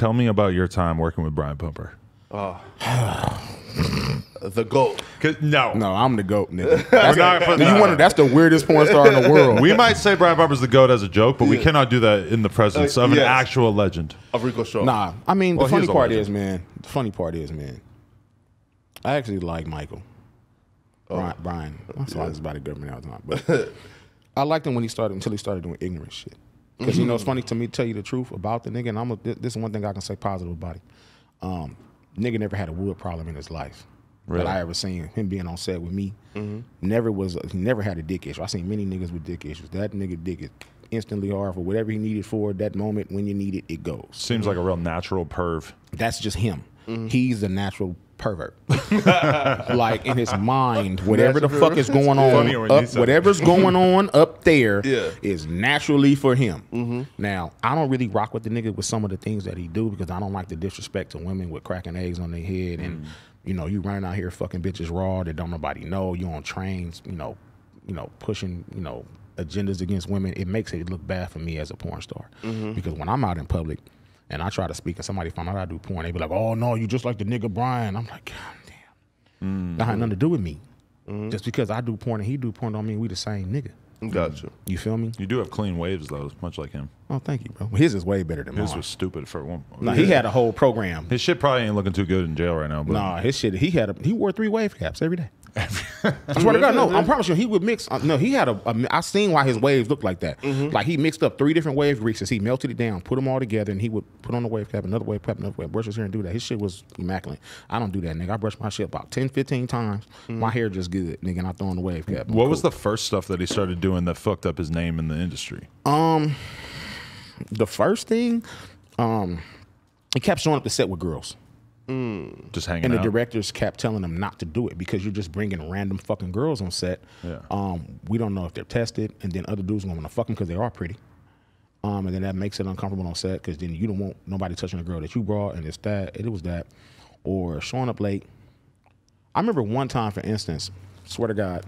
Tell me about your time working with Brian Pumper. Oh. the goat. No. No, I'm the goat, nigga. That's, not putting you that wonder, that's the weirdest porn star in the world. We might say Brian Pumper's the GOAT as a joke, but we Yeah. cannot do that in the presence Uh, of an actual legend. Of Rico Strong. Nah, I mean Well, the funny he's part legend. is, man. The funny part is, man. I actually like Michael. Brian, Brian. I'm sorry, it's about the government all the time, but I liked him when he started until he started doing ignorant shit. Because you know, it's mm-hmm. funny to me to tell you the truth about the nigga, and I'm a, this is one thing I can say positive about him. Um, nigga never had a wood problem in his life Really? that I ever seen. Him being on set with me, mm-hmm. never was. He never had a dick issue. I seen many niggas with dick issues. That nigga dick is instantly hard for whatever he needed for that moment. When you need it, it goes Seems like a real natural perv. that's just him. Mm-hmm. He's the natural pervert. like in his mind, whatever the fuck is going on, up, whatever's going on up there is Yeah. naturally for him. Now, I don't really rock with the nigga with some of the things that he do because I don't like the disrespect to women with cracking eggs on their head and you know you running out here fucking bitches raw that don't nobody know. You on trains, you know, you know pushing, you know agendas against women. It makes it look bad for me as a porn star because when I'm out in public. And I try to speak, and somebody find out I do porn. They be like, "Oh no, you just like the nigga Brian." I'm like, "God damn, that had nothing to do with me. Mm-hmm. Just because I do porn and he do porn don't mean we the same nigga. Gotcha. You feel me? You do have clean waves, though, much like him. Oh, thank you, bro. His is way better than His mine. was stupid for one. Nah, he had a whole program. His shit probably ain't looking too good in jail right now. But Nah, his shit. He had a he wore three wave caps every day. I swear to God, no. I promise you, he would mix. Uh, no, he had a. a I seen why his waves looked like that. Like he mixed up three different wave greases. He melted it down, put them all together, and he would put on a wave cap, another wave cap, another wave. Brush his hair and do that. His shit was immaculate. I don't do that, nigga. I brush my shit about 10, 15 times. My hair just good, nigga. And I throw on the wave cap. I'm what was the first stuff that he started doing that fucked up his name in the industry? Um, the first thing? Um, he kept showing up to set with girls. Just hanging And the out. directors kept telling them not to do it because you're just bringing random fucking girls on set. Yeah. Um, we don't know if they're tested, and then other dudes are gonna fuck them because they are pretty. Um, and then that makes it uncomfortable on set because then you don't want nobody touching a girl that you brought, and it's that it was that, or showing up late. I remember one time, for instance, swear to God,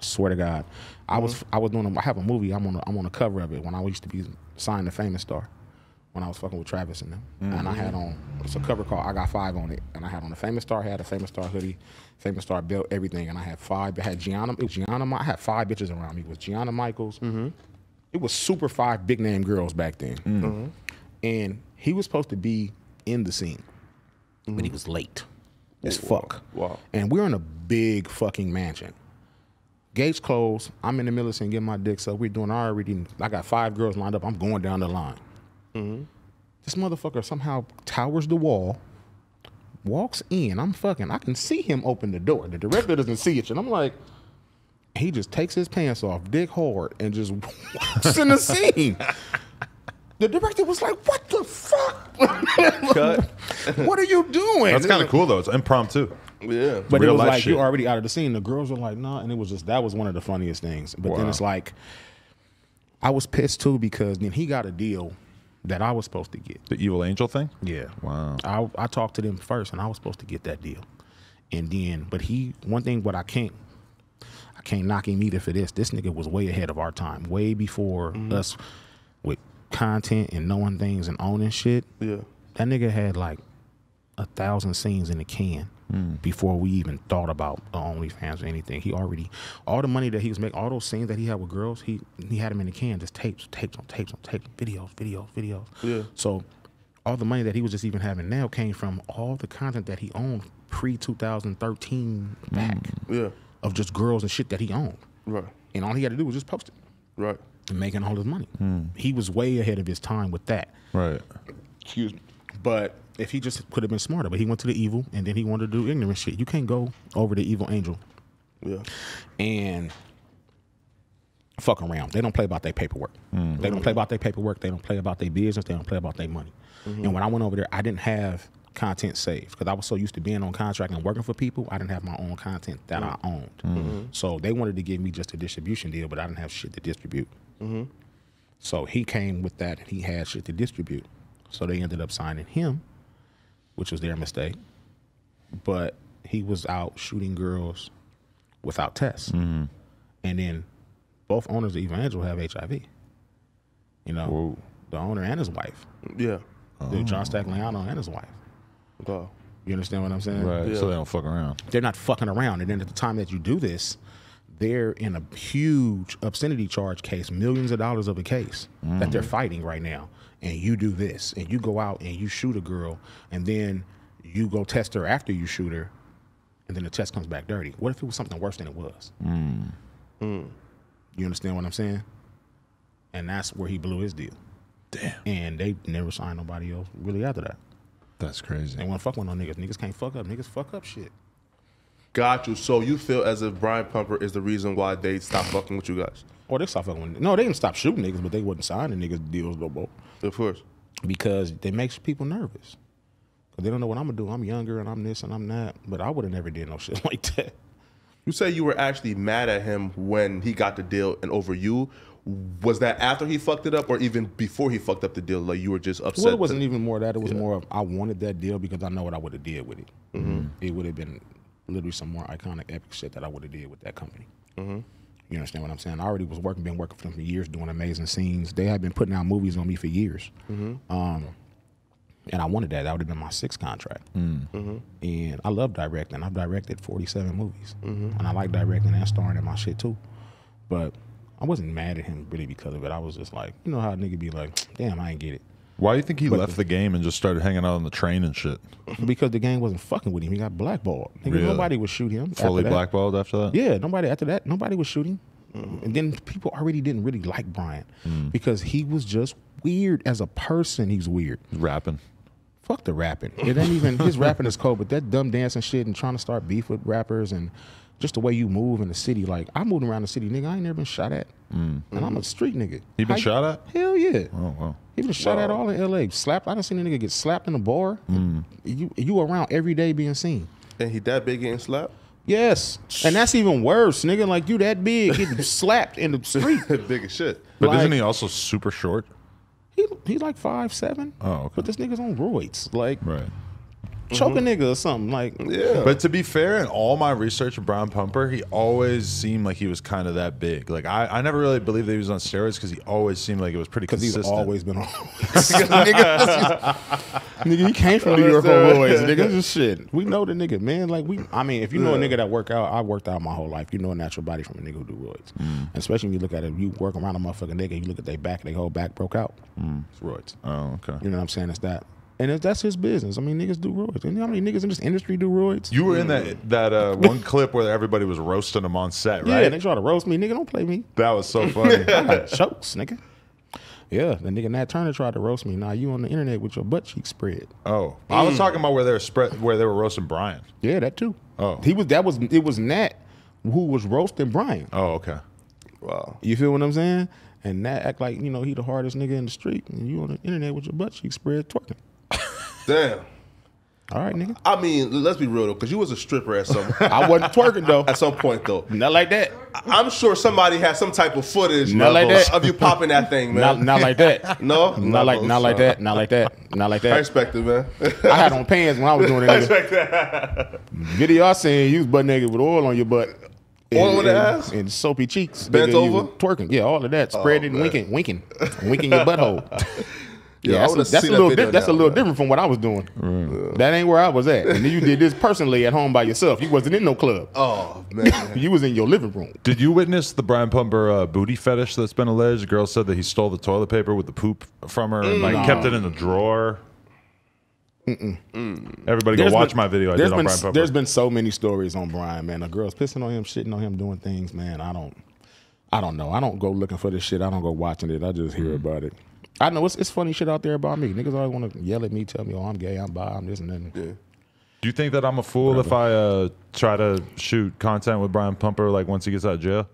swear to God, I was I was doing a, I have a movie. I'm on a, I'm on the cover of it when I used to be signed to Famous Star when I was fucking with Travis and them. And I had mm-hmm. on it's a cover called I Got Five on it, and I had on a Famous Star hat, a Famous Star hoodie, Famous Star belt, everything. And I had five. I had Gianna. It was Gianna. I had five bitches around me. It was Gianna Michaels. Mm-hmm. It was super five big name girls back then. Mm-hmm. And he was supposed to be in the scene, but he was late as fuck. Wow. And we're in a big fucking mansion. Gates closed. I'm in the middle of saying, get my dick so We're doing our reading. I got five girls lined up. I'm going down the line. Mm-hmm. This motherfucker somehow towers the wall, walks in. I'm fucking. I can see him open the door. The director doesn't see it, and I'm like, he just takes his pants off, dick hard, and just walks in the scene. The director was like, "What the fuck? what are you doing?" That's kind of cool though. It's impromptu. Yeah. But Real it was like shit. you're already out of the scene. The girls were like, nah, and it was just that was one of the funniest things. But then it's like, I was pissed too because then he got a deal that I was supposed to get. The Evil Angel thing. Yeah. Wow. I I talked to them first, and I was supposed to get that deal, and then but he one thing, what I can't. I can't knock him either for this. This nigga was way ahead of our time, way before mm-hmm. us with content and knowing things and owning shit. Yeah. That nigga had like a thousand scenes in the can before we even thought about uh, OnlyFans or anything. He already all the money that he was making, all those scenes that he had with girls, he he had them in the can, just tapes, tapes on tapes on tapes, videos, videos, videos. Yeah. So all the money that he was just even having now came from all the content that he owned pre 2013 back Yeah. of just girls and shit that he owned. Right. And all he had to do was just post it Right. and making all his money. He was way ahead of his time with that. Right. Excuse me. But if he just could have been smarter, but he went to the evil and then he wanted to do ignorant shit. You can't go over the Evil Angel Yeah. and fuck around. They don't play about their paperwork. Mm. They don't play about their paperwork. They don't play about their business. They don't play about their money. Mm-hmm. And when I went over there, I didn't have content saved because I was so used to being on contract and working for people. I didn't have my own content that I mm-hmm. owned. Mm-hmm. So they wanted to give me just a distribution deal, but I didn't have shit to distribute. So he came with that. And he had shit to distribute. So they ended up signing him, which was their mistake. But he was out shooting girls without tests. Mm-hmm. And then both owners of Evil Angel have HIV. You know, Whoa. the owner and his wife. Yeah. Dude, oh. John Stagliano and his wife. Wow. You understand what I'm saying? Right. Yeah. So they don't fuck around. They're not fucking around. And then at the time that you do this, they're in a huge obscenity charge case, millions of dollars of a case that mm. they're fighting right now. And you do this, and you go out and you shoot a girl, and then you go test her after you shoot her, and then the test comes back dirty. What if it was something worse than it was? Mm. Mm. You understand what I'm saying? And that's where he blew his deal. Damn. And they never signed nobody else really after that. That's crazy. They want to fuck with no niggas. Niggas can't fuck up. Niggas fuck up shit. Got you. So you feel as if Brian Pumper is the reason why they stopped fucking with you guys? Or they stopped fucking with No, they didn't stop shooting niggas, but they wouldn't sign the niggas deals no more. Of course. Because they makes people nervous. Because they don't know what I'm gonna do. I'm younger and I'm this and I'm that. But I would have never did no shit like that. You say you were actually mad at him when he got the deal and over you. Was that after he fucked it up or even before he fucked up the deal? Like you were just upset? Well, it wasn't even more that. It was more of I wanted that deal because I know what I would have did with it. Mm-hmm. It would have been literally some more iconic, epic shit that I would have did with that company. Mm-hmm. You understand what I'm saying? I already was working, been working for them for years, doing amazing scenes. They had been putting out movies on me for years, mm-hmm. um, and I wanted that. That would have been my sixth contract. Mm. Mm-hmm. And I love directing. I've directed 47 movies, and I like directing and starring in my shit too. But I wasn't mad at him really because of it. I was just like, you know how a nigga be like, damn, I ain't get it. Why do you think he left the game and just started hanging out on the train and shit? because the gang wasn't fucking with him. He got blackballed. Nigga, Really? Nobody would shoot him. Fully that. blackballed after that? Yeah, nobody after that. Nobody was shooting. Mm. And then people already didn't really like Brian mm. because he was just weird as a person. He's weird. Rapping. Fuck the rapping. It ain't even his rapping is cold, but that dumb dancing shit and trying to start beef with rappers and just the way you move in the city. Like I moved around the city, nigga. I ain't never been shot at, mm. and I'm a street nigga. He been How you- shot at? Hell yeah. Oh, wow. He been shot at all in L.A. Slapped. I done seen a nigga get slapped in a bar. Mm. You you around every day being seen. And he that big getting slapped? Yes, and that's even worse, nigga. Like you that big getting slapped in the street. big as shit. But Like- isn't he also super short? He he's like five seven. Oh, okay. But this nigga's on roids, like Right. Choke a nigga or something. Like Yeah. But to be fair, in all my research of Brian Pumper, he always seemed like he was kind of that big. Like I, I never really believed that he was on steroids because he always seemed like it was pretty because he's consistent. always been on. nigga, nigga, he came from New York on roids. Nigga, just shit. We know the nigga, man. Like we, I mean, if you know a nigga that work out, I worked out my whole life. You know a natural body from a nigga who do roids. Mm. Especially when you look at it, you work around a motherfucking nigga, you look at their back, their whole back broke out. It's roids. Oh, okay. You know what I'm saying? It's that. And that's his business. I mean, niggas do roids. You know how many niggas in this industry do roids? You were in that that uh, one clip where everybody was roasting him on set, right? yeah, they try to roast me. Nigga, don't play me. that was so funny. I got chokes, nigga. Yeah, the nigga Nat Turner tried to roast me. Now you on the internet with your butt cheek spread. oh, I was talking about where they were spread, where they were roasting Brian. Yeah, that too. Oh. he was. That was. It was Nat who was roasting Brian. Oh, okay. Wow. You feel what I'm saying? And Nat act like you know he the hardest nigga in the street, and you on the internet with your butt cheek spread twerking. Damn. All right, nigga. I mean, let's be real though, because you was a stripper at some I wasn't twerking though. at some point though. Not like that. I- I'm sure somebody has some type of footage Not like of, that. of you popping that thing, Not, man. not like that. no, Not like. Not like that. Not like that. Not like I that. respect it, man. I had on pants when I was doing it. nigga. Video I seen you was butt naked with oil on your butt. Oil and, on the ass? and soapy cheeks. Bent nigga, over? twerking. Yeah, all of that. Spread Oh, it, winking, winking, winking your butthole. Yeah, I that's, a, that's a little. Di- that's a little different from what I was doing. That ain't where I was at. And then you did this personally at home by yourself. You wasn't in no club. Oh man. You was in your living room. Did you witness the Brian Pumper uh, booty fetish that's been alleged? The girl said that he stole the toilet paper with the poop from her and like mm. kept it in the drawer. Mm. Everybody go There's watch been- my video I there's did on been, Brian Pumper. There's been so many stories on Brian, man. The girls pissing on him, shitting on him, doing things, man. I don't, I don't know. I don't go looking for this shit. I don't go watching it. I just hear mm. about it. I know it's, it's funny shit out there about me. Niggas always want to yell at me, tell me, oh, I'm gay, I'm bi, I'm this and that. Yeah. Do you think that I'm a fool if I uh, try to shoot content with Brian Pumper like once he gets out of jail?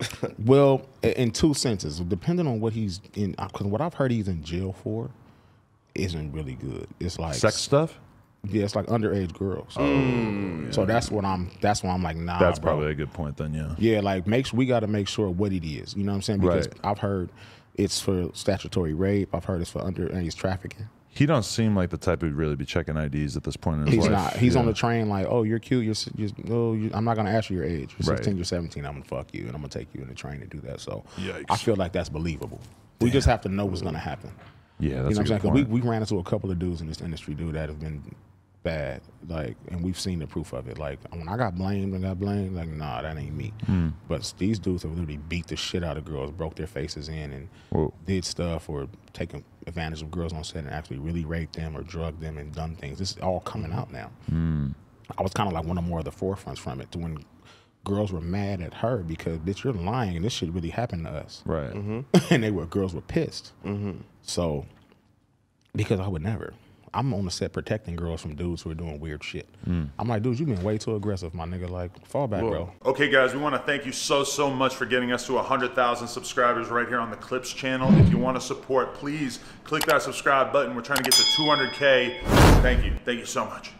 Well, in two senses, depending on what he's in, because what I've heard he's in jail for isn't really good. It's like Sex stuff? Yeah, it's like underage girls. Oh. So that's what I'm. That's why I'm like, nah. That's bro. probably a good point then, yeah. Yeah, like makes we got to make sure what it is. You know what I'm saying? Because Right. I've heard it's for statutory rape. I've heard it's for underage trafficking. He don't seem like the type who'd really be checking IDs at this point in his He's life. He's not. He's on the train like, oh, you're cute. You're, you're oh, you, I'm not gonna ask you your age. You're Right. 16, you're 17. I'm gonna fuck you, and I'm gonna take you in the train to do that. So Yikes. I feel like that's believable. We just have to know what's gonna happen. Yeah, you know that's what I'm saying? we, we ran into a couple of dudes in this industry, dude, that have been bad. Like, and we've seen the proof of it. Like, when I got blamed and got blamed, like, nah, that ain't me. Hmm. But these dudes have literally beat the shit out of girls, broke their faces in, and Whoa. did stuff or taken advantage of girls on set and actually really raped them or drugged them and done things. This is all coming hmm. out now. Hmm. I was kind of like one of more of the forefronts from it to when girls were mad at her because bitch you're lying and this shit really happened to us Right. Mm-hmm. and they were girls were pissed mm-hmm. so because i would never i'm on the set protecting girls from dudes who are doing weird shit mm. i'm like dude you've been way too aggressive my nigga like fall back bro Okay, guys, we want to thank you so, so much for getting us to 100,000 subscribers right here on the Clips channel. If you want to support, please click that subscribe button. We're trying to get to 200K. Thank you. Thank you so much.